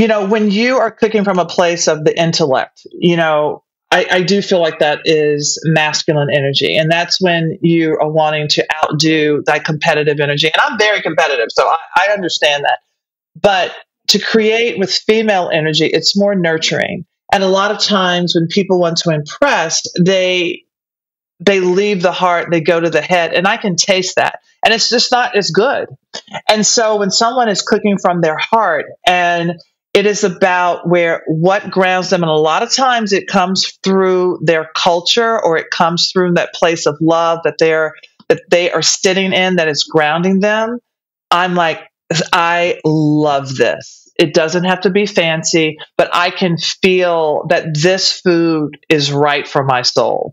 you know, when you are cooking from a place of the intellect, you know, I, I, do feel like that is masculine energy. And that's when you are wanting to outdo that competitive energy. And I'm very competitive, so I, I understand that. But to create with female energy, it's more nurturing. And a lot of times when people want to impress, they they leave the heart, they go to the head, and I can taste that. And it's just not as good. And so when someone is cooking from their heart and it is about where what grounds them and a lot of times it comes through their culture or it comes through that place of love that they're that they are sitting in that is grounding them. I'm like i love this. It doesn't have to be fancy but i can feel that this food is right for my soul